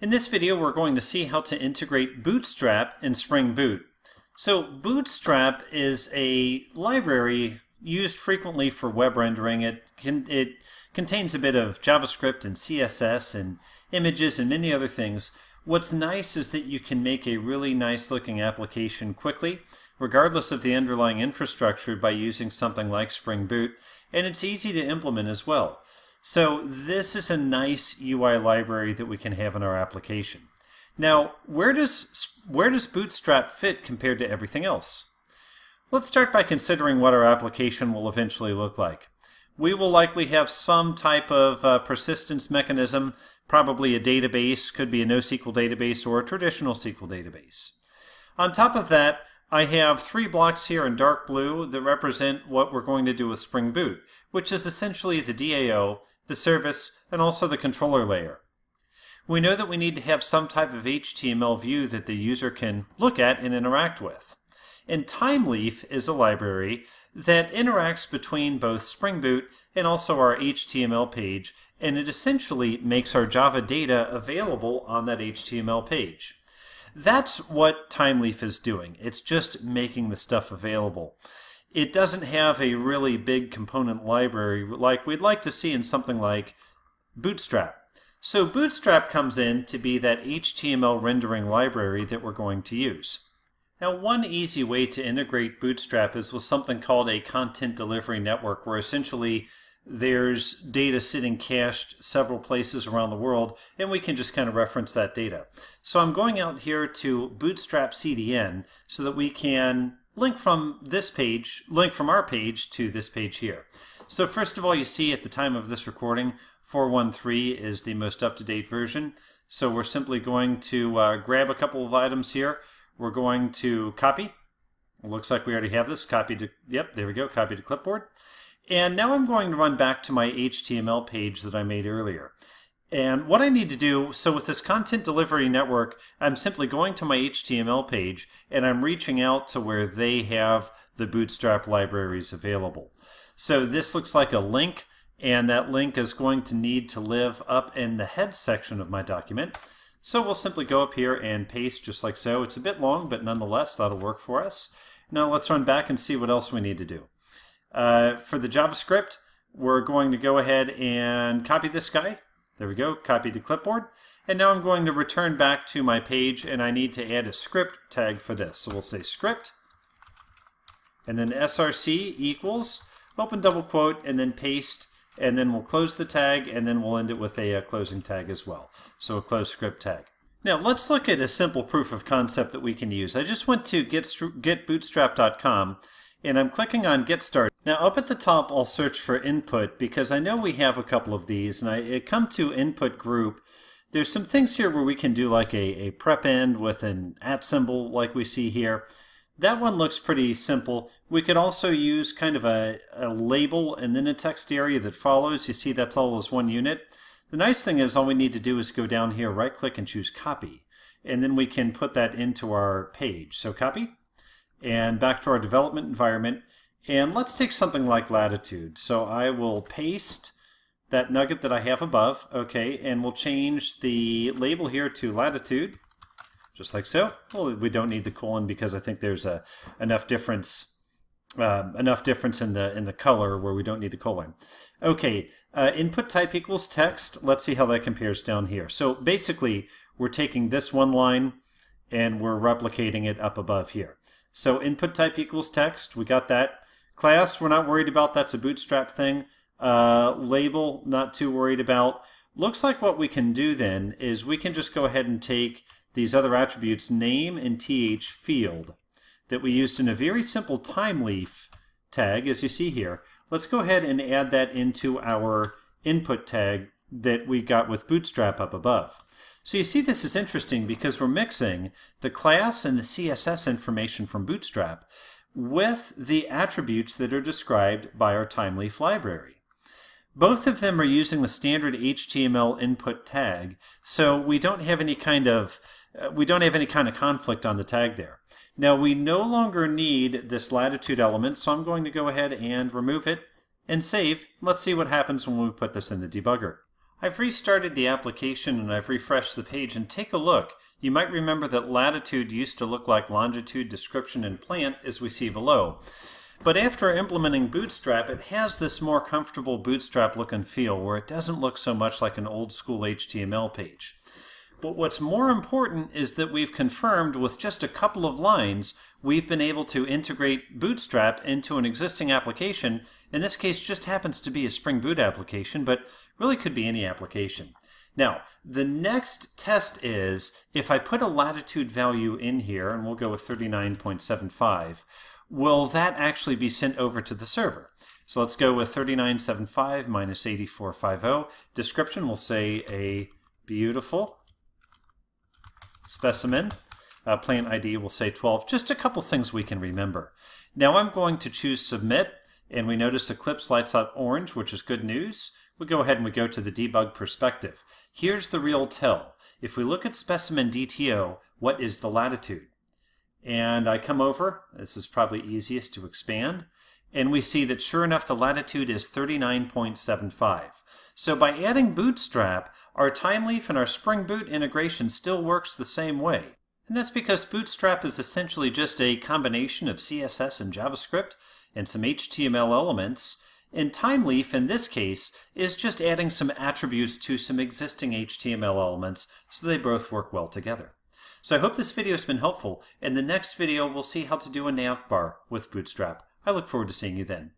In this video, we're going to see how to integrate Bootstrap in Spring Boot. So Bootstrap is a library used frequently for web rendering. It, can, it contains a bit of JavaScript and CSS and images and many other things. What's nice is that you can make a really nice looking application quickly, regardless of the underlying infrastructure by using something like Spring Boot, and it's easy to implement as well. So this is a nice UI library that we can have in our application. Now, where does, where does Bootstrap fit compared to everything else? Let's start by considering what our application will eventually look like. We will likely have some type of uh, persistence mechanism, probably a database, could be a NoSQL database or a traditional SQL database. On top of that, I have three blocks here in dark blue that represent what we're going to do with Spring Boot, which is essentially the DAO the service, and also the controller layer. We know that we need to have some type of HTML view that the user can look at and interact with. And Thymeleaf is a library that interacts between both Spring Boot and also our HTML page, and it essentially makes our Java data available on that HTML page. That's what Thymeleaf is doing. It's just making the stuff available it doesn't have a really big component library like we'd like to see in something like Bootstrap. So Bootstrap comes in to be that HTML rendering library that we're going to use. Now one easy way to integrate Bootstrap is with something called a content delivery network where essentially there's data sitting cached several places around the world and we can just kind of reference that data. So I'm going out here to Bootstrap CDN so that we can link from this page, link from our page to this page here. So first of all, you see at the time of this recording, 413 is the most up-to-date version. So we're simply going to uh, grab a couple of items here. We're going to copy. It looks like we already have this. Copy to, yep, there we go, copy to clipboard. And now I'm going to run back to my HTML page that I made earlier. And what I need to do, so with this content delivery network, I'm simply going to my HTML page and I'm reaching out to where they have the Bootstrap libraries available. So this looks like a link and that link is going to need to live up in the head section of my document. So we'll simply go up here and paste just like so. It's a bit long, but nonetheless, that'll work for us. Now let's run back and see what else we need to do. Uh, for the JavaScript, we're going to go ahead and copy this guy there we go, copy to clipboard. And now I'm going to return back to my page and I need to add a script tag for this. So we'll say script and then src equals open double quote and then paste and then we'll close the tag and then we'll end it with a, a closing tag as well. So a close script tag. Now let's look at a simple proof of concept that we can use. I just went to get, getbootstrap.com and I'm clicking on Get Started. Now up at the top I'll search for input because I know we have a couple of these and I come to input group. There's some things here where we can do like a, a prepend with an at symbol like we see here. That one looks pretty simple. We could also use kind of a, a label and then a text area that follows. You see that's all as one unit. The nice thing is all we need to do is go down here, right click and choose copy. And then we can put that into our page. So copy and back to our development environment. And let's take something like latitude. So I will paste that nugget that I have above, okay, and we'll change the label here to latitude, just like so. Well, we don't need the colon because I think there's a enough difference um, enough difference in the in the color where we don't need the colon. Okay, uh, input type equals text. Let's see how that compares down here. So basically, we're taking this one line and we're replicating it up above here. So input type equals text. We got that. Class, we're not worried about. That's a bootstrap thing. Uh, label, not too worried about. Looks like what we can do then is we can just go ahead and take these other attributes, name and th field, that we used in a very simple Thymeleaf tag, as you see here. Let's go ahead and add that into our input tag that we got with Bootstrap up above. So you see this is interesting because we're mixing the class and the CSS information from Bootstrap with the attributes that are described by our Thymeleaf library. Both of them are using the standard HTML input tag, so we don't have any kind of uh, we don't have any kind of conflict on the tag there. Now we no longer need this latitude element, so I'm going to go ahead and remove it and save. Let's see what happens when we put this in the debugger. I've restarted the application and I've refreshed the page and take a look. You might remember that latitude used to look like longitude, description, and plant as we see below. But after implementing Bootstrap, it has this more comfortable Bootstrap look and feel where it doesn't look so much like an old school HTML page. But what's more important is that we've confirmed with just a couple of lines, we've been able to integrate Bootstrap into an existing application. In this case, just happens to be a Spring Boot application, but really could be any application. Now, the next test is if I put a latitude value in here, and we'll go with 39.75, will that actually be sent over to the server? So let's go with 3975 minus 8450. Description will say a beautiful specimen. Uh, plant ID will say 12. Just a couple things we can remember. Now I'm going to choose Submit, and we notice Eclipse lights up orange, which is good news. We go ahead and we go to the debug perspective. Here's the real tell. If we look at specimen DTO, what is the latitude? And I come over, this is probably easiest to expand, and we see that sure enough the latitude is 39.75. So by adding Bootstrap, our Thymeleaf and our Spring Boot integration still works the same way. And that's because Bootstrap is essentially just a combination of CSS and JavaScript and some HTML elements, and Thymeleaf, in this case, is just adding some attributes to some existing HTML elements so they both work well together. So I hope this video has been helpful. In the next video, we'll see how to do a nav bar with Bootstrap. I look forward to seeing you then.